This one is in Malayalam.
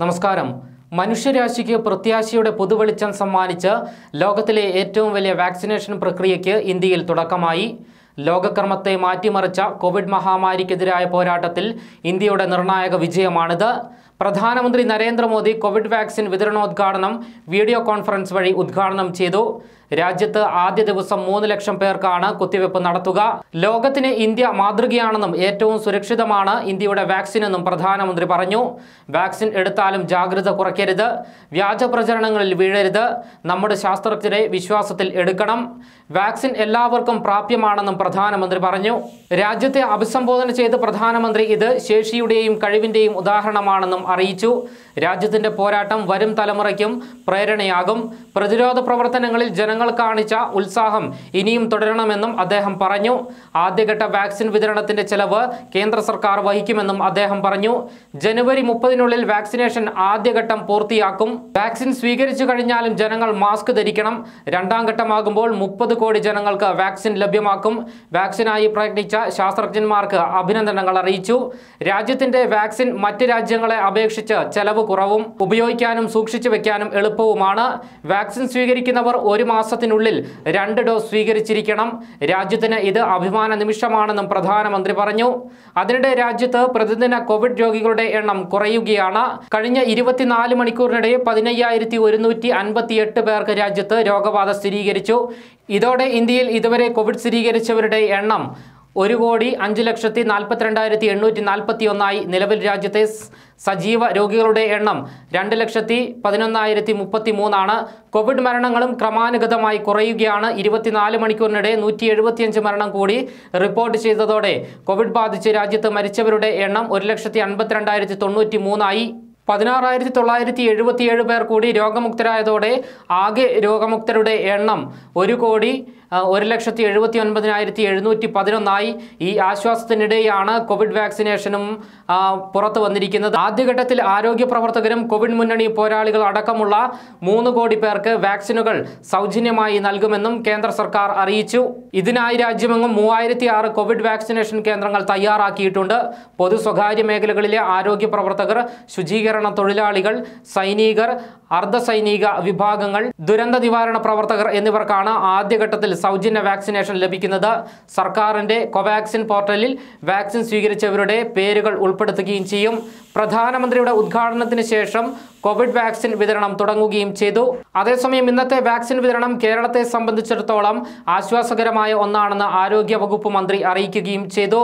നമസ്കാരം. മനുഷ്യരാശിക്ക് പ്രത്യാശയുടെ പുതുവെളിച്ചം സമ്മാനിച്ച് ലോകത്തിലെ ഏറ്റവും വലിയ വാക്സിനേഷൻ പ്രക്രിയയ്ക്ക് ഇന്ത്യയിൽ തുടക്കമായി. ലോകക്രമത്തെ മാറ്റിമറിച്ച കോവിഡ് മഹാമാരിക്കെതിരായ പോരാട്ടത്തിൽ ഇന്ത്യയുടെ നിർണായക വിജയമാണിത്. പ്രധാനമന്ത്രി നരേന്ദ്രമോദി കോവിഡ് വാക്സിൻ വിതരണോദ്ഘാടനം വീഡിയോ കോൺഫറൻസ് വഴി ഉദ്ഘാടനം ചെയ്തു. രാജ്യത്ത് ആദ്യ ദിവസം മൂന്ന് ലക്ഷം പേർക്കാണ് കുത്തിവെപ്പ് നടത്തുക. ലോകത്തിന് ഇന്ത്യ മാതൃകയാണെന്നും ഏറ്റവും സുരക്ഷിതമാണ് ഇന്ത്യയുടെ വാക്സിൻ എന്നും പ്രധാനമന്ത്രി പറഞ്ഞു. വാക്സിൻ എടുത്താലും ജാഗ്രത കുറയ്ക്കരുത്. വ്യാജ പ്രചരണങ്ങളിൽ വീഴരുത്. നമ്മുടെ ശാസ്ത്രജ്ഞരെ വിശ്വാസത്തിൽ എടുക്കണം. വാക്സിൻ എല്ലാവർക്കും പ്രാപ്യമാണെന്നും പ്രധാനമന്ത്രി പറഞ്ഞു. രാജ്യത്തെ അഭിസംബോധന ചെയ്ത് പ്രധാനമന്ത്രി ഇത് ശേഷിയുടെയും കഴിവിന്റെയും ഉദാഹരണമാണെന്നും അറിയിച്ചു. രാജ്യത്തിന്റെ പോരാട്ടം വരും തലമുറയ്ക്കും പ്രേരണയാകും. പ്രതിരോധ പ്രവർത്തനങ്ങളിൽ ജനങ്ങൾ കാണിച്ച ഉത്സാഹം ഇനിയും തുടരണമെന്നും അദ്ദേഹം പറഞ്ഞു. ആദ്യഘട്ട വാക്സിൻ വിതരണത്തിന്റെ ചെലവ് കേന്ദ്ര സർക്കാർ വഹിക്കുമെന്നും അദ്ദേഹം പറഞ്ഞു. ജനുവരി മുപ്പതിനുള്ളിൽ വാക്സിനേഷൻ ആദ്യഘട്ടം പൂർത്തിയാക്കും. വാക്സിൻ സ്വീകരിച്ചു കഴിഞ്ഞാലും ജനങ്ങൾ മാസ്ക് ധരിക്കണം. രണ്ടാം ഘട്ടമാകുമ്പോൾ മുപ്പത് കോടി ജനങ്ങൾക്ക് വാക്സിൻ ലഭ്യമാക്കും. വാക്സിനായി പ്രയത്നിച്ച ശാസ്ത്രജ്ഞന്മാർക്ക് അഭിനന്ദനങ്ങൾ അറിയിച്ചു. രാജ്യത്തിന്റെ വാക്സിൻ മറ്റ് രാജ്യങ്ങളെ അപേക്ഷിച്ച് ചെലവ് കുറവും ഉപയോഗിക്കാനും സൂക്ഷിച്ചു വെക്കാനും എളുപ്പവുമാണ്. വാക്സിൻ സ്വീകരിക്കുന്നവർ ഒരു മാസത്തിനുള്ളിൽ രണ്ട് ഡോസ് സ്വീകരിച്ചിരിക്കണം. രാജ്യത്തിന് ഇത് അഭിമാന നിമിഷമാണെന്നും പ്രധാനമന്ത്രി പറഞ്ഞു. അതിനിടെ രാജ്യത്ത് പ്രതിദിന കോവിഡ് രോഗികളുടെ എണ്ണം കുറയുകയാണ്. കഴിഞ്ഞ ഇരുപത്തിനാല് മണിക്കൂറിനിടെ പതിനയ്യായിരത്തി ഒരുന്നൂറ്റി അൻപത്തിയെട്ട് പേർക്ക് രാജ്യത്ത് രോഗബാധ സ്ഥിരീകരിച്ചു. ഇതോടെ ഇന്ത്യയിൽ ഇതുവരെ കോവിഡ് സ്ഥിരീകരിച്ചവരുടെ എണ്ണം ഒരു കോടി അഞ്ച് ലക്ഷത്തി നാൽപ്പത്തിരണ്ടായിരത്തി എണ്ണൂറ്റി നാൽപ്പത്തി ഒന്നായി നിലവിൽ രാജ്യത്തെ സജീവ രോഗികളുടെ എണ്ണം രണ്ട് ലക്ഷത്തി പതിനൊന്നായിരത്തി മുപ്പത്തി മൂന്നാണ് കോവിഡ് മരണങ്ങളും ക്രമാനുഗതമായി കുറയുകയാണ്. ഇരുപത്തിനാല് മണിക്കൂറിനിടെ നൂറ്റി എഴുപത്തിയഞ്ച് മരണം കൂടി റിപ്പോർട്ട് ചെയ്തതോടെ കോവിഡ് ബാധിച്ച് രാജ്യത്ത് മരിച്ചവരുടെ എണ്ണം ഒരു ലക്ഷത്തി അൻപത്തിരണ്ടായിരത്തി തൊണ്ണൂറ്റി മൂന്നായി പതിനാറായിരത്തി തൊള്ളായിരത്തി എഴുപത്തിയേഴ് പേർ കൂടി രോഗമുക്തരായതോടെ ആകെ രോഗമുക്തരുടെ എണ്ണം ഒരു കോടി ഒരു ലക്ഷത്തി എഴുപത്തി ഒൻപതിനായിരത്തി എഴുന്നൂറ്റി പതിനൊന്നായി ഈ ആശ്വാസത്തിനിടെയാണ് കോവിഡ് വാക്സിനേഷനും പുറത്തു വന്നിരിക്കുന്നത്. ആദ്യഘട്ടത്തിൽ ആരോഗ്യ പ്രവർത്തകരും കോവിഡ് മുന്നണി പോരാളികൾ അടക്കമുള്ള മൂന്ന് കോടി പേർക്ക് വാക്സിനുകൾ സൗജന്യമായി നൽകുമെന്നും കേന്ദ്ര സർക്കാർ അറിയിച്ചു. ഇതിനായി രാജ്യമെങ്ങും മൂവായിരത്തി ആറ് കോവിഡ് വാക്സിനേഷൻ കേന്ദ്രങ്ങൾ തയ്യാറാക്കിയിട്ടുണ്ട്. പൊതു സ്വകാര്യ മേഖലകളിലെ ആരോഗ്യ പ്രവർത്തകർ ശുചീകരണ തൊഴിലാളികൾ സൈനികർ അർദ്ധസൈനിക വിഭാഗങ്ങൾ ദുരന്ത നിവാരണ പ്രവർത്തകർ എന്നിവർക്കാണ് ആദ്യഘട്ടത്തിൽ സൗജന്യ വാക്സിനേഷൻ ലഭിക്കുന്നത് സർക്കാരിന്റെ കോവാക്സിൻ പോർട്ടലിൽ വാക്സിൻ സ്വീകരിച്ചവരുടെ പേരുകൾ ഉൾപ്പെടുത്തുകയും ചെയ്യും. പ്രധാനമന്ത്രിയുടെ ഉദ്ഘാടനത്തിന് ശേഷം കോവിഡ് വാക്സിൻ വിതരണം തുടങ്ങുകയും ചെയ്തു. അതേസമയം ഇന്നത്തെ വാക്സിൻ വിതരണം കേരളത്തെ സംബന്ധിച്ചിടത്തോളം ആശ്വാസകരമായ ഒന്നാണെന്ന് ആരോഗ്യ വകുപ്പ് മന്ത്രി അറിയിക്കുകയും ചെയ്തു.